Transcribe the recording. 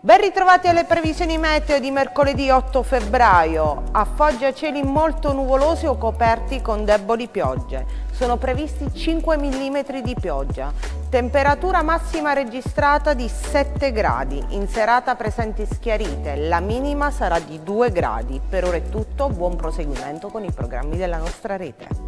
Ben ritrovati alle previsioni meteo di mercoledì 8 febbraio. A Foggia cieli molto nuvolosi o coperti con deboli piogge. Sono previsti 5 mm di pioggia. Temperatura massima registrata di 7 gradi. In serata presenti schiarite. La minima sarà di 2 gradi. Per ora è tutto. Buon proseguimento con i programmi della nostra rete.